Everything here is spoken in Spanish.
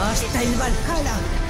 ¡Hasta el Valhalla!